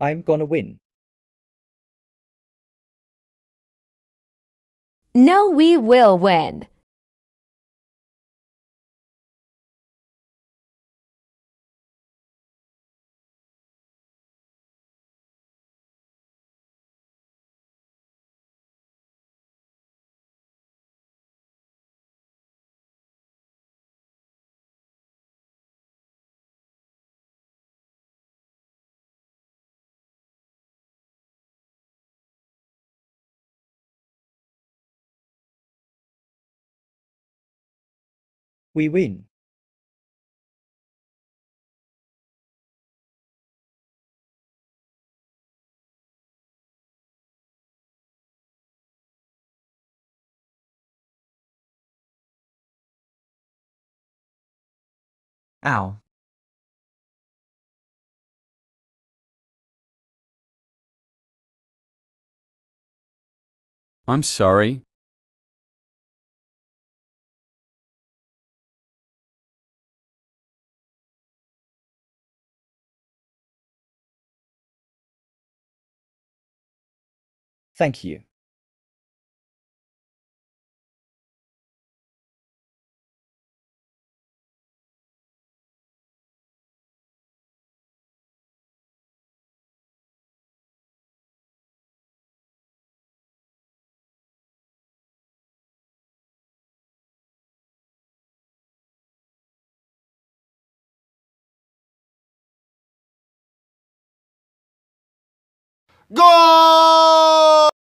I'm gonna win. No, we will win. We win. Ow. I'm sorry. Thank you. Goal!